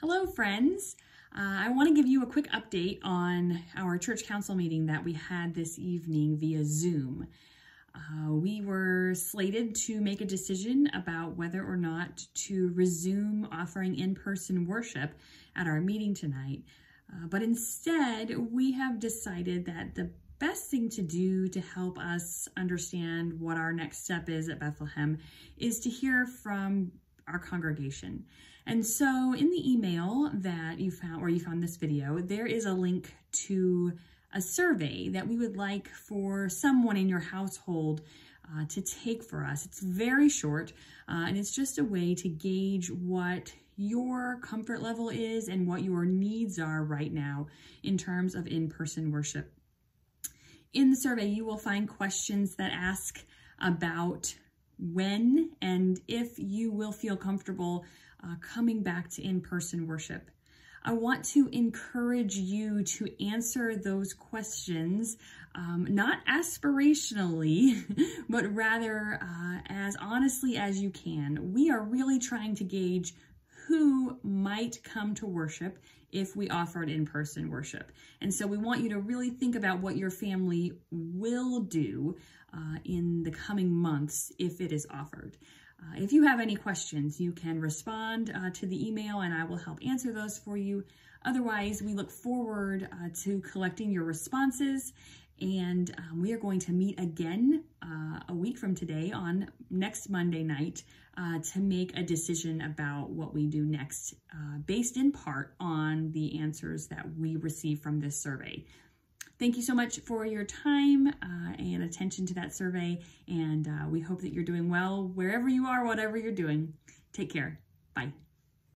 Hello, friends. Uh, I want to give you a quick update on our church council meeting that we had this evening via Zoom. Uh, we were slated to make a decision about whether or not to resume offering in-person worship at our meeting tonight. Uh, but instead, we have decided that the best thing to do to help us understand what our next step is at Bethlehem is to hear from our congregation. And so in the email that you found, or you found this video, there is a link to a survey that we would like for someone in your household uh, to take for us. It's very short, uh, and it's just a way to gauge what your comfort level is and what your needs are right now in terms of in-person worship. In the survey, you will find questions that ask about when and if you will feel comfortable uh, coming back to in-person worship. I want to encourage you to answer those questions, um, not aspirationally, but rather uh, as honestly as you can. We are really trying to gauge who might come to worship if we offered in-person worship. And so we want you to really think about what your family will do uh, in the coming months if it is offered. Uh, if you have any questions, you can respond uh, to the email and I will help answer those for you. Otherwise, we look forward uh, to collecting your responses and um, we are going to meet again uh, a week from today on next Monday night uh, to make a decision about what we do next, uh, based in part on the answers that we receive from this survey. Thank you so much for your time uh, and attention to that survey, and uh, we hope that you're doing well wherever you are, whatever you're doing. Take care. Bye.